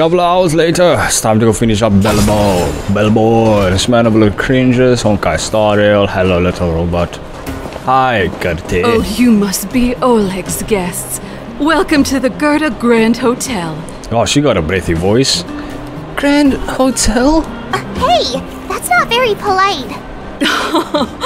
couple of hours later, it's time to go finish up Bellabo. Bellabo, this man of little cringes, Honkai Star Rail, hello little robot. Hi, Gertie. Oh, you must be Oleg's guests. Welcome to the Goethe Grand Hotel. Oh, she got a breathy voice. Grand Hotel? Uh, hey, that's not very polite.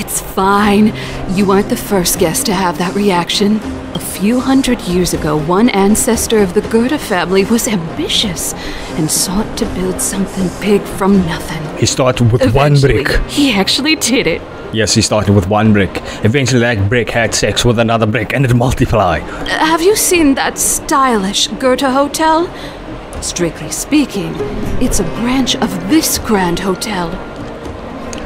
It's fine. You aren't the first guest to have that reaction. A few hundred years ago, one ancestor of the Goethe family was ambitious and sought to build something big from nothing. He started with one brick. He actually did it. Yes, he started with one brick. Eventually, that brick had sex with another brick and it multiplied. Have you seen that stylish Goethe Hotel? Strictly speaking, it's a branch of this Grand Hotel.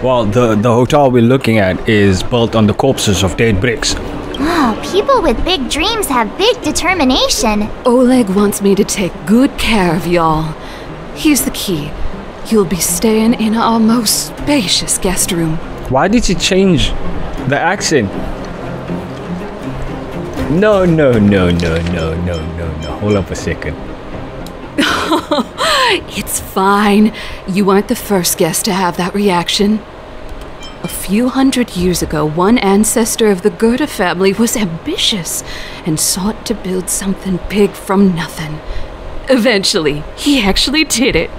Well, the, the hotel we're looking at is built on the corpses of dead bricks. Oh, people with big dreams have big determination. Oleg wants me to take good care of y'all. Here's the key. You'll be staying in our most spacious guest room. Why did she change the accent? No, no, no, no, no, no, no, no. Hold up a second. It's fine. You aren't the first guest to have that reaction. A few hundred years ago, one ancestor of the Goethe family was ambitious and sought to build something big from nothing. Eventually, he actually did it.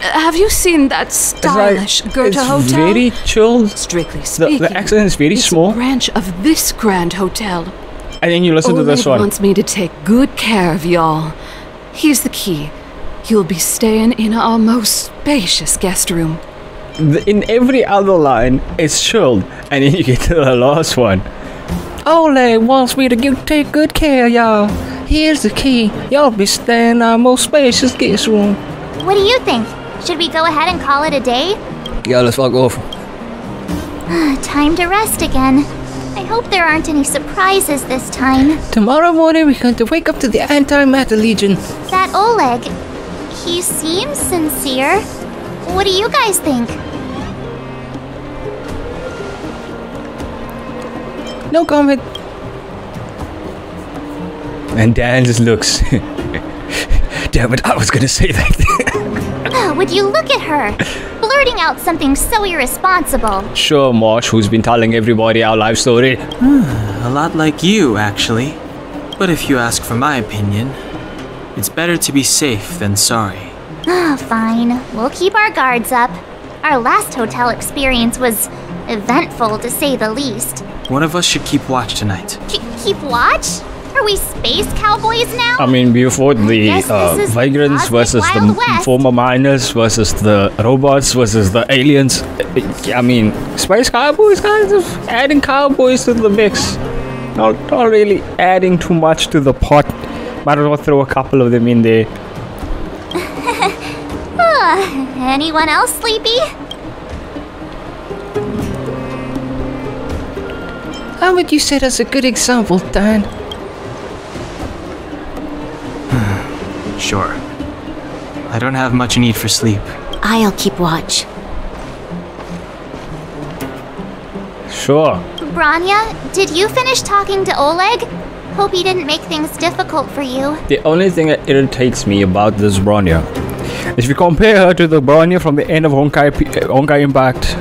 Have you seen that stylish Goethe it's Hotel? very chilled. Strictly The, speaking, the accent is very small. branch of this Grand Hotel. And then you listen to this Oleg one. wants me to take good care of y'all. Here's the key. You'll be staying in our most spacious guest room. The- In every other line, it's chilled. And then you get to the last one. Ole wants me to give, take good care, y'all. Here's the key. Y'all be staying in our most spacious guest room. What do you think? Should we go ahead and call it a day? Yeah, let's fuck off. Ah, time to rest again. I hope there aren't any surprises this time. Tomorrow morning, we're going to wake up to the Antimatter Legion. That Oleg, he seems sincere. What do you guys think? No comment. And Dan just looks. Damn it, I was gonna say that. Oh, would you look at her? Blurting out something so irresponsible. sure, March, who's been telling everybody our life story. Hmm, a lot like you, actually. But if you ask for my opinion, it's better to be safe than sorry. Ah, fine. We'll keep our guards up. Our last hotel experience was eventful, to say the least. One of us should keep watch tonight. Ke- keep watch? Are we space cowboys now? I mean, we fought the uh, vagrants versus the Wild m- West. former miners versus the robots versus the aliens. I mean, space cowboys kind of adding cowboys to the mix. Not, not really adding too much to the pot. Might as well throw a couple of them in there. Anyone else sleepy? How would you set us a good example, Dan? Sure. I don't have much need for sleep. I'll keep watch. Sure. Bronya, did you finish talking to Oleg? Hope he didn't make things difficult for you. The only thing that irritates me about this Bronya is if you compare her to the Bronya from the end of Honkai, P- uh, Honkai Impact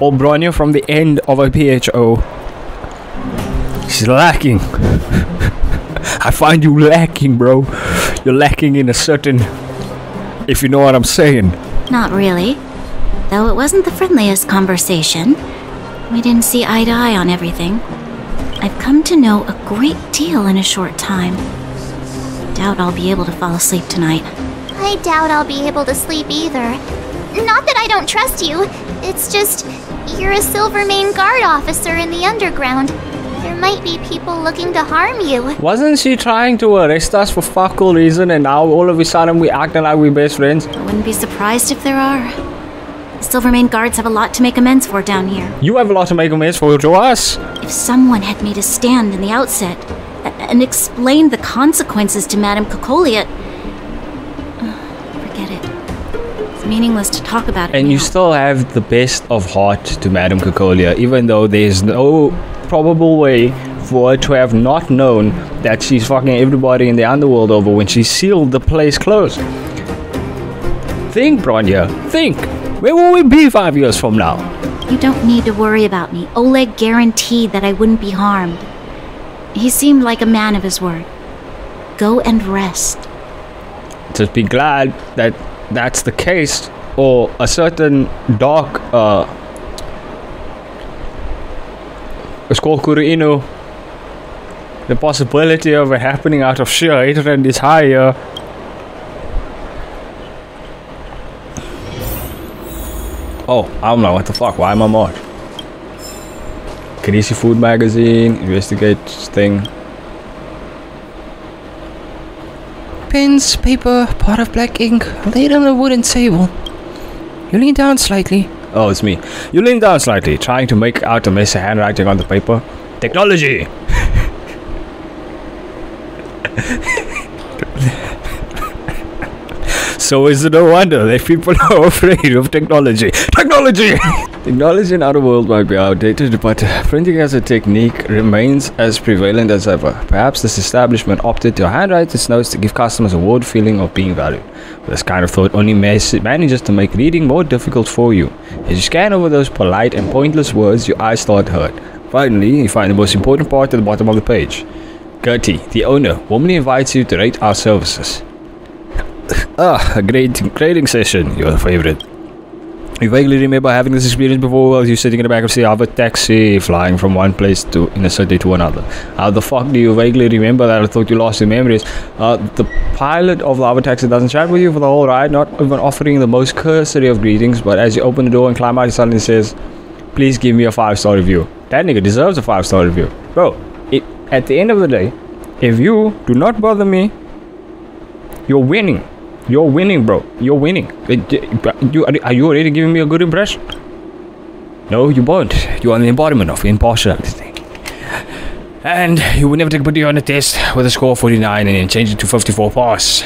or Bronya from the end of APHO, she's lacking. I find you lacking, bro. You're lacking in a certain. If you know what I'm saying. Not really. Though it wasn't the friendliest conversation. We didn't see eye to eye on everything. I've come to know a great deal in a short time. Doubt I'll be able to fall asleep tonight. I doubt I'll be able to sleep either. Not that I don't trust you. It's just you're a Silvermane guard officer in the underground. There might be people looking to harm you. Wasn't she trying to arrest us for fuck all reason and now all of a sudden we acting like we're best friends? I wouldn't be surprised if there are. The Silvermane guards have a lot to make amends for down here. You have a lot to make amends for to us. If someone had made a stand in the outset and explained the consequences to Madame Cocolia, meaningless to talk about it. And you still have the best of heart to Madame Cocolia, even though there's no probable way for her to have not known that she's fucking everybody in the underworld over when she sealed the place closed. Think, Bronya. Think. Where will we be five years from now? You don't need to worry about me. Oleg guaranteed that I wouldn't be harmed. He seemed like a man of his word. Go and rest. Just be glad that that's the case, or a certain dark, uh, it's called Kurino. The possibility of it happening out of sheer hatred is higher. Oh, I don't know what the fuck. Why am I mod? Greasy Food Magazine, investigate thing. Pens, paper, pot of black ink, laid on a wooden table. You lean down slightly. Oh, it's me. You lean down slightly, trying to make out the messy handwriting on the paper. Technology! So is it no wonder that people are afraid of technology. Technology! technology in our world might be outdated, but printing as a technique remains as prevalent as ever. Perhaps this establishment opted to handwrite its notes to give customers a word feeling of being valued. This kind of thought only manages to make reading more difficult for you. As you scan over those polite and pointless words, your eyes start hurt. Finally, you find the most important part at the bottom of the page. Gertie, the owner, warmly invites you to rate our services. Ah, a great grading session, your favorite. You vaguely remember having this experience before while you're sitting in the back of of a taxi, flying from one place to in a city to another. How the fuck do you vaguely remember that? I thought you lost your memories. Uh, the pilot of the Lava Taxi doesn't chat with you for the whole ride, not even offering the most cursory of greetings, but as you open the door and climb out, he suddenly says, Please give me a five star review. That nigga deserves a five star review. Bro, it, at the end of the day, if you do not bother me, you're winning. You're winning, bro. You're winning. You, are you already giving me a good impression? No, you won't. You are the embodiment of impartiality. And you will never take put you on a test with a score of 49 and then change it to 54 pass.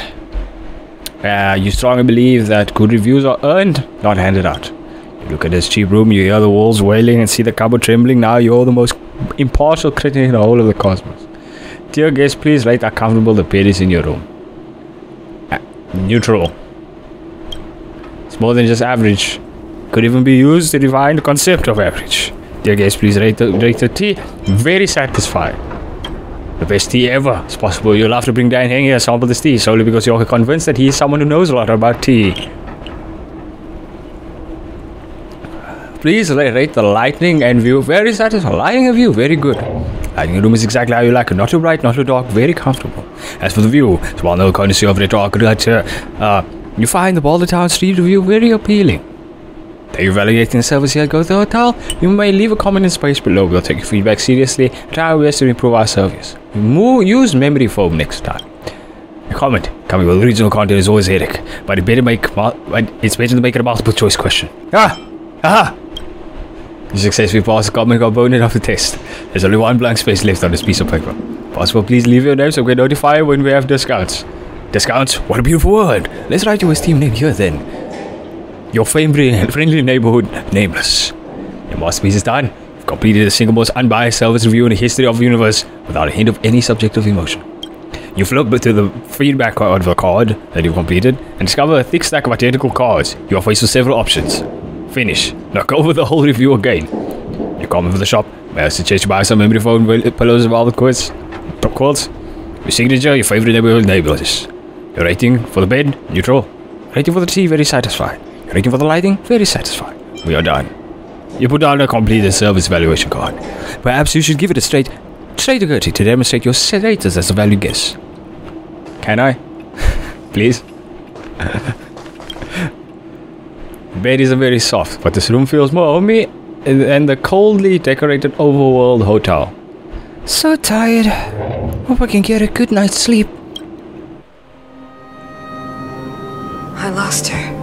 Uh, you strongly believe that good reviews are earned, not handed out. You look at this cheap room, you hear the walls wailing and see the cupboard trembling. Now you're the most impartial critic in the whole of the cosmos. Dear guest, please rate how comfortable the bed is in your room. Neutral. It's more than just average. Could even be used to define the concept of average. Dear guest, please rate the, rate the tea. Very satisfied. The best tea ever. It's possible you'll have to bring Dan Heng here sample this tea solely because you're convinced that he is someone who knows a lot about tea. Please rate the lighting and view. Very satisfied. Lighting and view, very good. Lighting room is exactly how you like it. Not too bright, not too dark, very comfortable. As for the view, it's connoisseur of retro architecture. Uh, you find the Boulder Town Street view very appealing. Thank you for validating the service here at Go to the Hotel. You may leave a comment in space below. We'll take your feedback seriously and try our best to improve our service. Mo- use memory foam next time. A comment coming with original content is always headache, but it better make it's better to make it a multiple choice question. Ah, aha. You successfully passed the comment component of the test. There's only one blank space left on this piece of paper. Possible, please leave your name so we can notify when we have discounts. Discounts? What a beautiful word. Let's write your esteemed name here then. Your favorite friendly neighborhood, nameless. Your masterpiece is done. You've completed the single most unbiased service review in the history of the universe without a hint of any subjective emotion. You flip to the feedback card of the card that you've completed and discover a thick stack of identical cards. You are faced with several options. Finish. Now go over the whole review again. You come into the shop. May I suggest you buy some memory foam pillows pillows all the quilts? Top quilts? Your signature, your favorite neighborhood neighbors. Your rating for the bed, neutral. Rating for the tea, very satisfied. Your rating for the lighting, very satisfied. We are done. You put down a completed service evaluation card. Perhaps you should give it a straight, straight to to demonstrate your status as a valued guest. Can I? Please? the bed isn't very soft, but this room feels more homey than the coldly decorated overworld hotel. So tired. Hope I can get a good night's sleep. I lost her.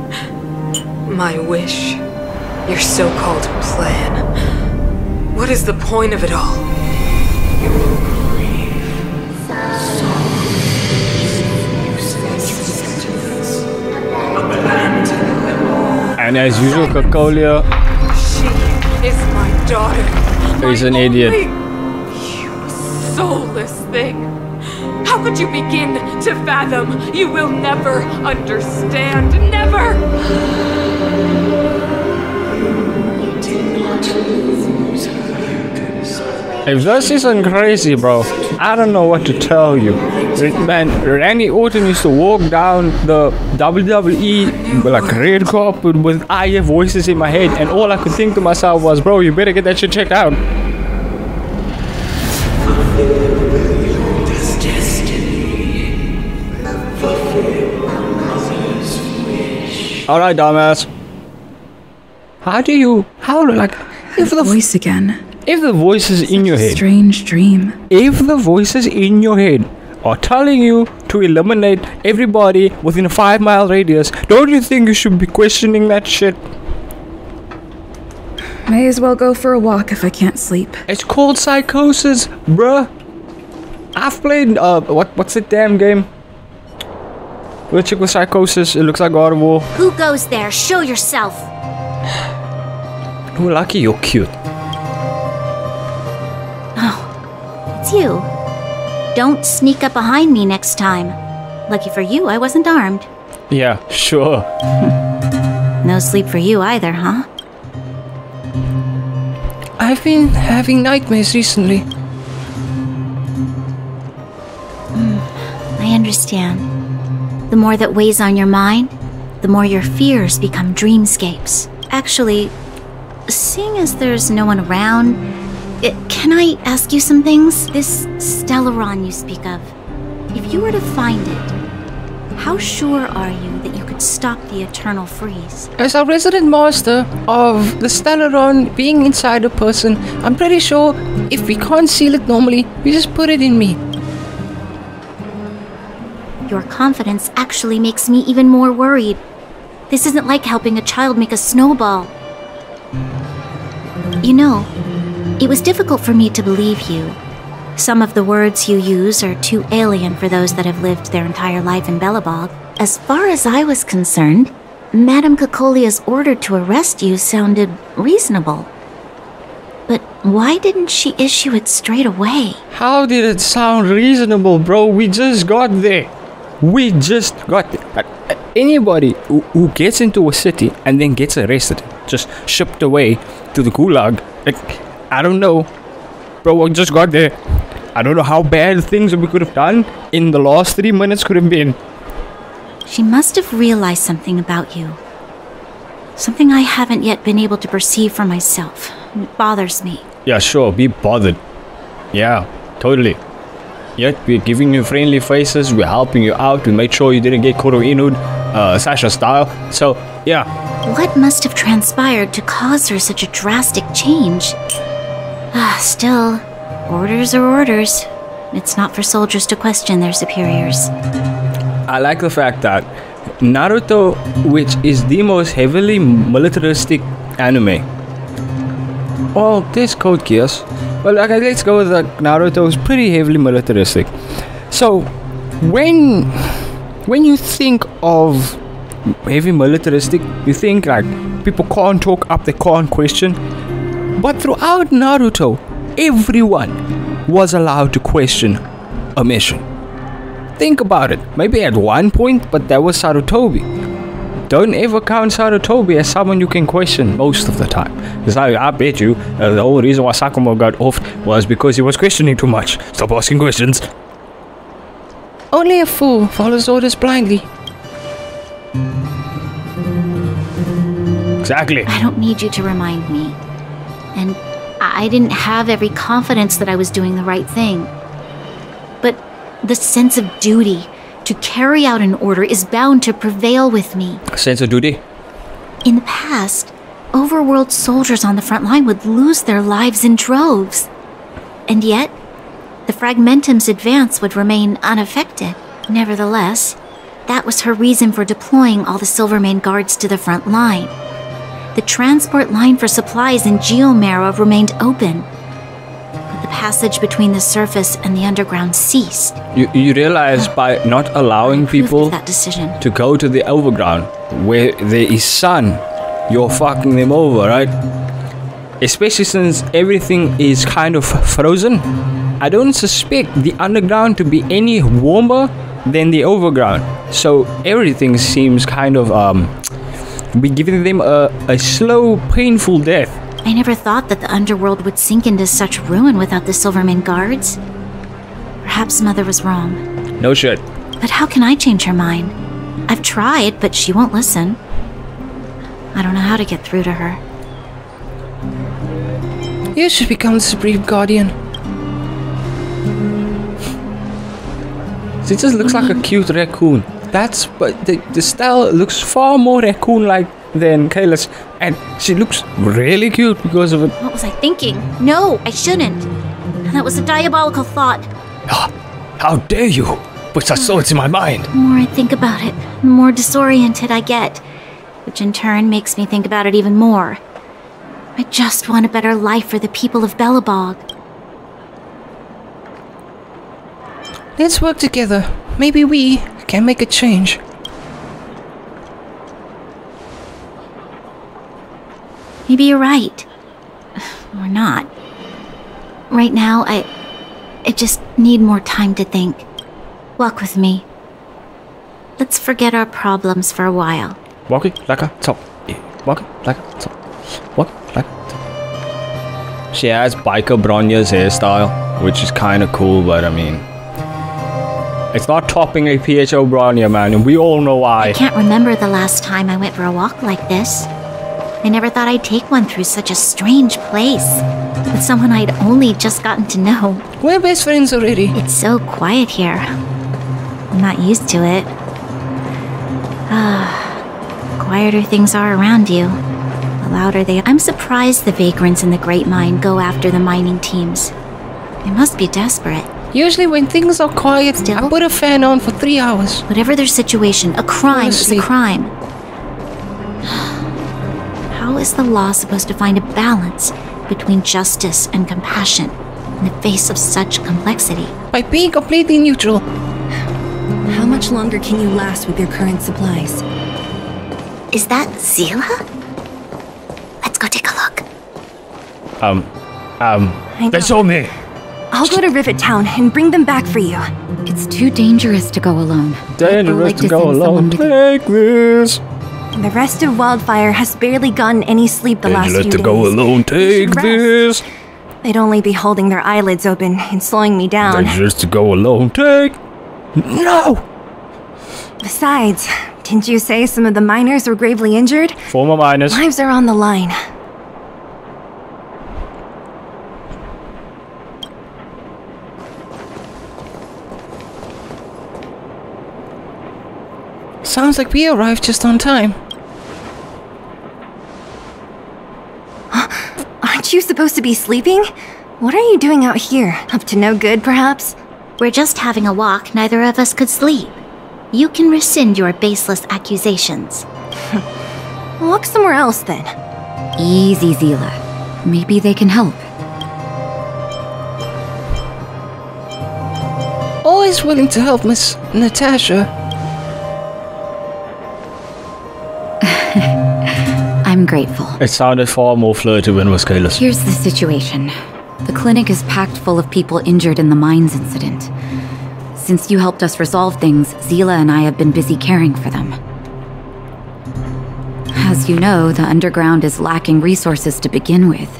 My wish. Your so called plan. What is the point of it all? And as usual, Cocolia She is my daughter. is My an idiot. Thing? How could you begin to fathom? You will never understand. Never! If this isn't crazy, bro, I don't know what to tell you. Man, Randy Orton used to walk down the WWE like red carpet with I hear voices in my head, and all I could think to myself was, bro, you better get that shit checked out. Alright, dumbass. How do you, how, like, if the, Voice again. if the voice voices in your head Strange dream. if the voices in your head are telling you to eliminate everybody within a five mile radius, don't you think you should be questioning that shit? May as well go for a walk if I can't sleep. It's called psychosis, bruh. I've played uh what what's the damn game? Chick with psychosis, it looks like War. Who goes there? Show yourself. Oh, lucky you're cute. Oh, it's you. Don't sneak up behind me next time. Lucky for you, I wasn't armed. Yeah, sure. No sleep for you either, huh? I've been having nightmares recently. Hmm, I understand. The more that weighs on your mind, the more your fears become dreamscapes. Actually, seeing as there's no one around, it, can I ask you some things? This Stellaron you speak of, if you were to find it, how sure are you that you could stop the eternal freeze? As a resident master of the Stellaron being inside a person, I'm pretty sure if we can't seal it normally, we just put it in me. Your confidence actually makes me even more worried. This isn't like helping a child make a snowball. You know, it was difficult for me to believe you. Some of the words you use are too alien for those that have lived their entire life in Belobog. As far as I was concerned, Madame Cocolia's order to arrest you sounded reasonable. But why didn't she issue it straight away? How did it sound reasonable, bro? We just got there. We just got there. Uh, Anybody who, who gets into a city and then gets arrested, just shipped away to the gulag, like, I don't know. Bro, we just got there. I don't know how bad things we could have done in the last three minutes could have been. She must have realized something about you. Something I haven't yet been able to perceive for myself. It bothers me. Yeah, sure, be bothered. Yeah, totally. Yet we're giving you friendly faces, we're helping you out, we made sure you didn't get Koro Inud, uh, Sasha style. So, yeah, What must have transpired to cause her such a drastic change? Ah, still, orders are orders. It's not for soldiers to question their superiors. I like the fact that Naruto, which is the most heavily militaristic anime. Well, this Code Geass. Well, okay, let's go with that. Naruto is pretty heavily militaristic. So, when when you think of heavy militaristic, you think like people can't talk up, they can't question. But throughout Naruto, everyone was allowed to question a mission. Think about it. Maybe at one point, but that was Sarutobi. Don't ever count Sarutobi as someone you can question most of the time. Because I, I bet you uh, the whole reason why Sakumo got off was because he was questioning too much. Stop asking questions. Only a fool follows orders blindly. Exactly. I don't need you to remind me. And I I didn't have every confidence that I was doing the right thing. But the sense of duty to carry out an order is bound to prevail with me. Sense of duty. In the past, overworld soldiers on the front line would lose their lives in droves. And yet, the Fragmentum's advance would remain unaffected. Nevertheless, that was her reason for deploying all the Silvermane guards to the front line. The transport line for supplies in Geomera remained open, the passage between the surface and the underground ceased. You, you realize by not allowing people that decision. to go to the overground where there is sun, you're fucking them over, right? Especially since everything is kind of frozen. I don't suspect the underground to be any warmer than the overground. So everything seems kind of um be giving them a, a slow, painful death. I never thought that the underworld would sink into such ruin without the Silvermane guards. Perhaps Mother was wrong. No shit. But how can I change her mind? I've tried, but she won't listen. I don't know how to get through to her. You should become the Supreme Guardian. She just looks like a mm-hmm. cute raccoon. That's but the, the style looks far more raccoon-like than Kayla's, and she looks really cute because of it. What was I thinking? No, I shouldn't. That was a diabolical thought. Ah, How dare you put such thoughts in my mind? The more I think about it, the more disoriented I get, which in turn makes me think about it even more. I just want a better life for the people of Belobog. Let's work together. Maybe we can make a change. Maybe you're right. Or not. Right now, I. I just need more time to think. Walk with me. Let's forget our problems for a while. Walking like a top. Walking like a top. Walking like a top. She has biker Bronya's hairstyle, which is kind of cool, but I mean. It's not topping APHO Bronya, man, and we all know why. I can't remember the last time I went for a walk like this. I never thought I'd take one through such a strange place. With someone I'd only just gotten to know. We're best friends already. It's so quiet here. I'm not used to it. Ah, quieter things are around you, the louder they I'm surprised the vagrants in the Great Mine go after the mining teams. They must be desperate. Usually, when things are quiet, Still? I put a fan on for three hours. Whatever their situation, a crime is a crime. How is the law supposed to find a balance between justice and compassion in the face of such complexity? By being completely neutral. How much longer can you last with your current supplies? Is that Seele? Let's go take a look. Um, um, I they know. saw me. I'll go to Rivet Town and bring them back for you. It's too dangerous to go alone. Dangerous like to to go alone. Take this. The rest of Wildfire has barely gotten any sleep the last few Dangerous to days. go alone. They Take should rest. this. They'd only be holding their eyelids open and slowing me down. Dangerous to go alone. Take. No. Besides, didn't you say some of the miners were gravely injured? Former miners. Lives are on the line. Sounds like we arrived just on time. Aren't you supposed to be sleeping? What are you doing out here? Up to no good, perhaps? We're just having a walk, neither of us could sleep. You can rescind your baseless accusations. Walk somewhere else then. Easy, Seele. Maybe they can help. Always willing to help, Miss Natasha. Grateful. It sounded far more flirty when it was Kalis. Here's the situation the clinic is packed full of people injured in the mines incident. Since you helped us resolve things, Seele and I have been busy caring for them. As you know, the underground is lacking resources to begin with.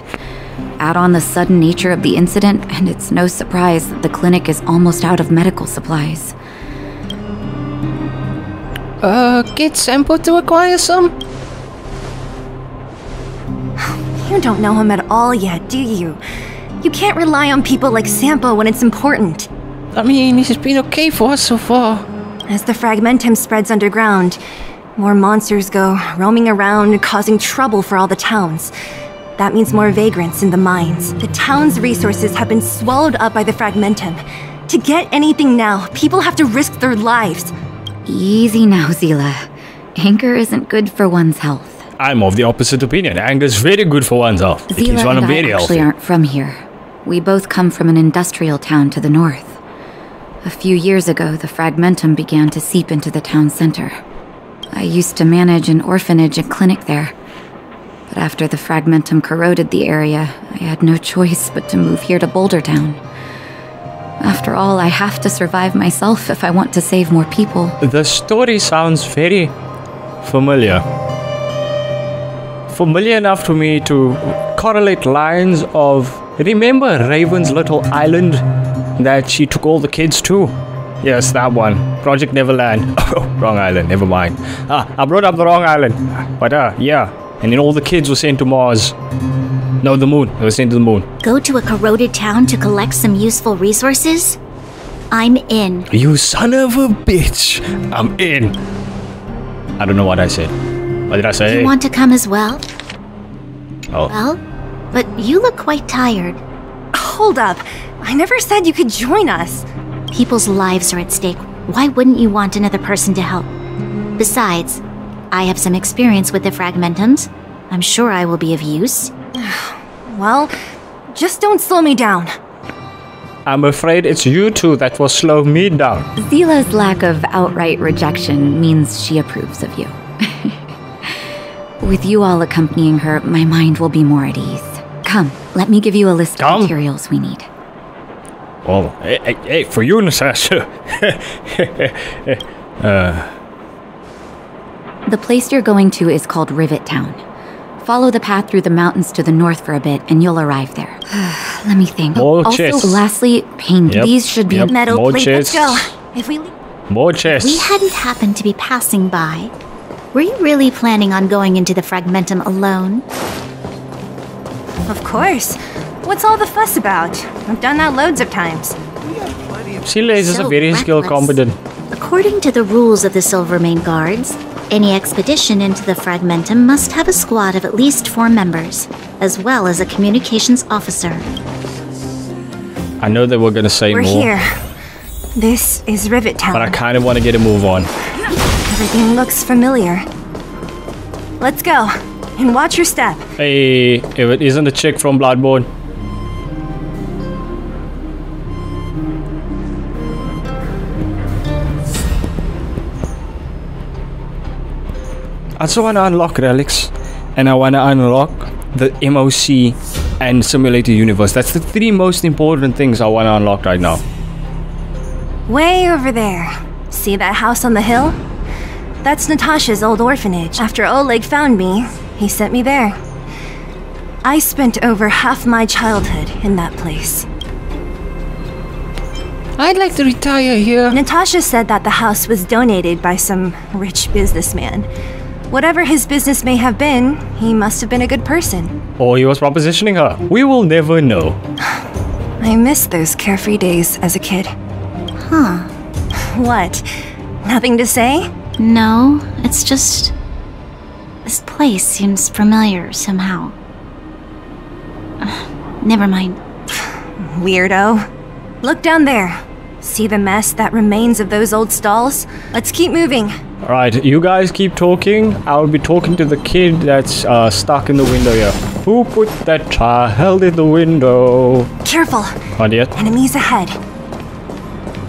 Add on the sudden nature of the incident, and it's no surprise that the clinic is almost out of medical supplies. Uh, get Sampo to acquire some? You don't know him at all yet, do you? You can't rely on people like Sampo when it's important. I mean, he's been okay for us so far. As the fragmentum spreads underground, more monsters go roaming around, causing trouble for all the towns. That means more vagrants in the mines. The town's resources have been swallowed up by the fragmentum. To get anything now, people have to risk their lives. Easy now, Seele. Anger isn't good for one's health. I'm of the opposite opinion. Anger's very good for one's health. It keeps one and I actually healthy. aren't from here. We both come from an industrial town to the north. A few years ago, the fragmentum began to seep into the town center. I used to manage an orphanage and clinic there. But after the fragmentum corroded the area, I had no choice but to move here to Boulder Town. After all, I have to survive myself if I want to save more people. The story sounds very familiar. Familiar enough to me to correlate lines of remember Raven's little island that she took all the kids to? Yes, that one. Project Neverland. Oh, wrong island. Never mind. Ah, I brought up the wrong island. But uh, yeah. And then all the kids were sent to Mars. No, the moon. They were sent to the moon. Go to a corroded town to collect some useful resources? I'm in. You son of a bitch. I'm in. I don't know what I said. What did I say? You want to come as well? oh. Well, but you look quite tired. Hold up. I never said you could join us. People's lives are at stake. Why wouldn't you want another person to help? Besides, I have some experience with the fragmentums. I'm sure I will be of use. Well, just don't slow me down. I'm afraid it's you two that will slow me down. Seele's lack of outright rejection means she approves of you. With you all accompanying her, my mind will be more at ease. Come, let me give you a list Come. of materials we need. Oh, hey, hey, hey for you, Natasha. Uh. The place you're going to is called Rivet Town. Follow the path through the mountains to the north for a bit, and you'll arrive there. Let me think. More also, chests. lastly, pain. Yep, These should be yep. Metal plates. plate, let's go. If we leave. More chests. We hadn't happened to be passing by. Were you really planning on going into the fragmentum alone? Of course. What's all the fuss about? I've done that loads of times. Seele is So a very skill reckless. competent. According to the rules of the Silvermane Guards, any expedition into the fragmentum must have a squad of at least four members, as well as a communications officer. I know they were gonna say We're more, here. This is Rivet Town. but I kind of want to get a move on. Everything looks familiar. Let's go. And watch your step. Hey, if it isn't the chick from Bloodborne. I also want to unlock relics, and I want to unlock the MOC and simulated universe. That's the three most important things I want to unlock right now. Way over there. See that house on the hill? That's Natasha's old orphanage. After Oleg found me, he sent me there. I spent over half my childhood in that place. I'd like to retire here. Natasha said that the house was donated by some rich businessman. Whatever his business may have been, he must have been a good person. Or he was propositioning her. We will never know. I miss those carefree days as a kid. Huh. What? Nothing to say? No, it's just. This place seems familiar somehow. Ugh, Never mind. Weirdo. Look down there. See the mess that remains of those old stalls? Let's keep moving. Alright, you guys keep talking. I'll be talking to the kid that's uh, stuck in the window here. Who put that child in the window? Careful. Not yet. Enemies ahead.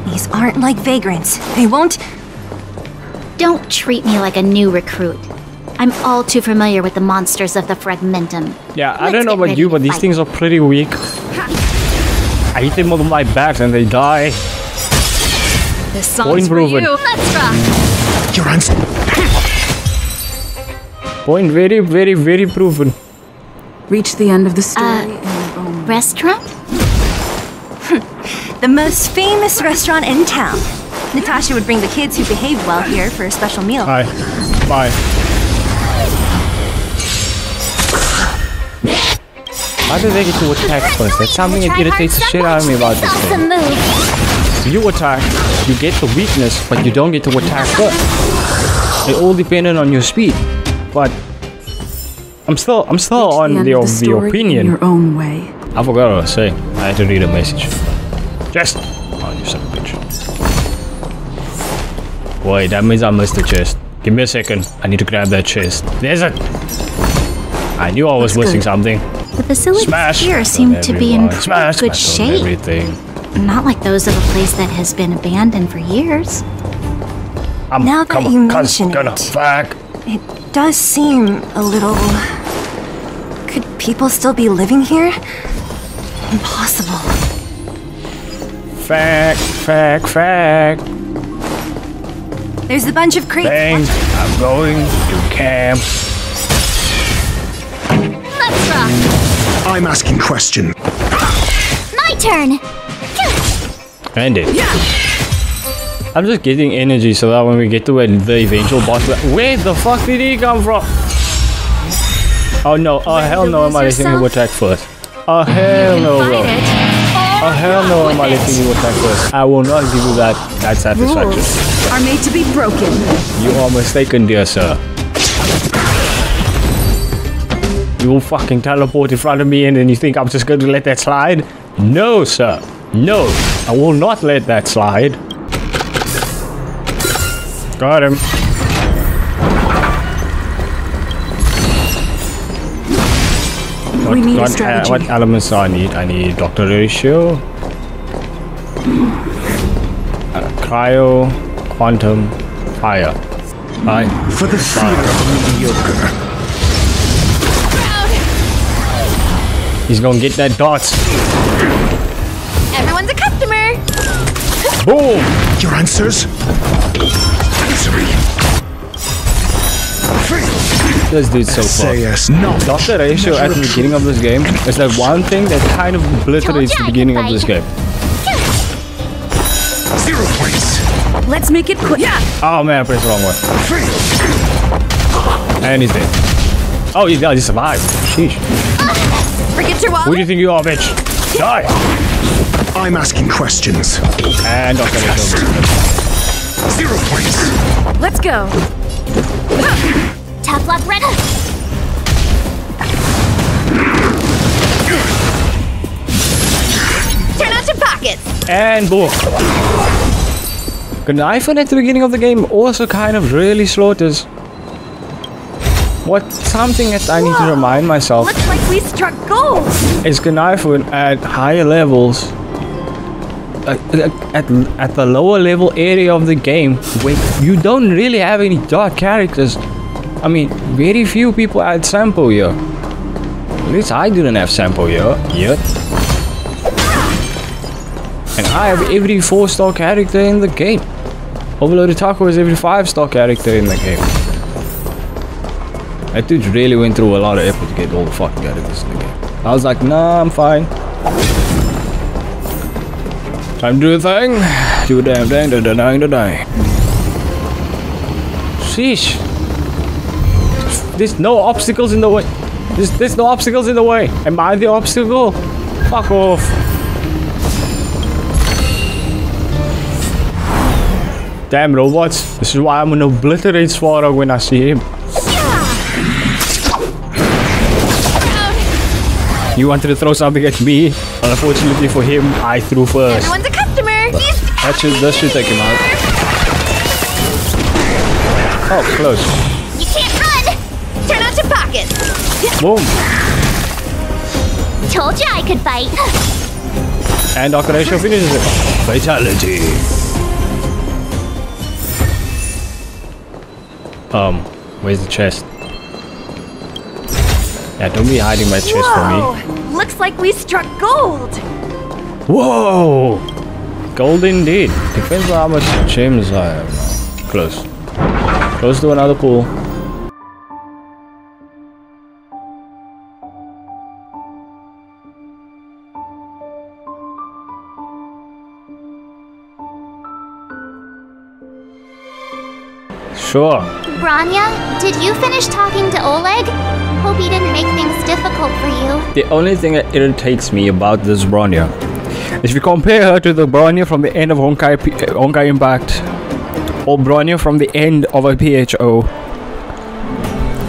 These aren't like vagrants. They won't. Don't treat me like a new recruit. I'm all too familiar with the monsters of the Fragmentum. Yeah, I Let's don't know about you, to but these fight. things are pretty weak. I hit them with my bat and they die. This song's for proven. you. Let's rock! You're unstoppable. Point very, very, very proven. Reach the end of the story Uh, in your own Restaurant? The most famous restaurant in town. Natasha would bring the kids who behaved well here for a special meal. Hi. Bye. How do they get to attack first? That's something that irritates the shit out of me about this game. You attack, you get the weakness, but you don't get to attack first. It all depended on your speed. But I'm still I'm still Reach on end the, of the, story opinion. your own way. I forgot what I was saying. I had to read a message. Just Oh, you Wait, that means I missed the chest. Give me a second. I need to grab that chest. There's it! I knew I was Looks missing good. something. The facilities Smash! here seem to be in. Smash! good smash shape. Everything. Not like those of a place that has been abandoned for years. I'm Now that you mention gonna it. fuck. It does seem a little. Could people still be living here? Impossible. Fact, fact, fact. There's a bunch of crates. Thanks. I'm going to camp. Let's rock. I'm asking questions. My turn. End it. I'm just getting energy so that when we get to it, the eventual boss, where the fuck did he come from? Oh no! Oh hell no! Am I letting you attack first? Oh hell no, bro! Oh hell no! Am I letting you attack first? I will not give you that that satisfaction. Are made to be broken. You are mistaken, dear sir. You will fucking teleport in front of me and then you think I'm just going to let that slide? No, sir. No. I will not let that slide. Got him. What, We need a what, uh, what elements do I need? I need Doctor Ratio, uh, Cryo, Quantum, Fire. Right. For the fear of the mediocre. He's gonna get that dot. Everyone's a customer. Boom! Your answers? Misery. This dude's so fucked. SAS not. Doctor Ratio at the beginning of this game is that one thing that kind of obliterates the beginning of this game. Let's make it quick. Yeah. Oh man, I pressed the wrong one. And he's dead. Oh, he died. He survived. Sheesh. Forget your Who do you think you are, bitch? Die! I'm asking questions. And Doctor Ratio. Zero points. Let's go. Tough luck, Retta. Turn out your pockets. And boom. Gnifin at the beginning of the game also kind of really slaughters. What something that I need to remind myself Looks like we struck gold. is Gnifin at higher levels. uh, At, at the lower level area of the game, where you don't really have any dark characters. I mean, very few people had Sampo here. At least I didn't have Sampo here yet. And I have every 4 star character in the game. Overloaded Taco is every 5 star character in the game. That dude really went through a lot of effort to get all the fucking characters in the game. I was like, nah, I'm fine. Time to do a thing. Do a damn thing, da da da da da. Sheesh. There's no obstacles in the way. There's, there's no obstacles in the way. Am I the obstacle? Fuck off. Damn robots. This is why I'm gonna obliterate Svarog when I see him. You wanted to throw something at me. Unfortunately for him, I threw first. Everyone's a customer. That should, that should take him out. Oh, close. You can't run. Turn out your pockets. Boom. Told you I could fight. And Dr. Ratio finishes it. Fatality. Um, where's the chest? Yeah, don't be hiding my chest from me. Whoa! Looks like we struck gold. Whoa! Gold indeed. Depends on how much gems I have now. Close. Close to another pool. Sure. Bronya, did you finish talking to Oleg? Hope he didn't make things difficult for you. The only thing that irritates me about this Bronya is if you compare her to the Bronya from the end of Honkai, P- uh, Honkai Impact or Bronya from the end of APHO,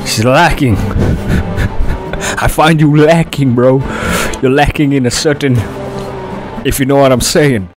she's lacking. I find you lacking, bro. You're lacking in a certain, if you know what I'm saying.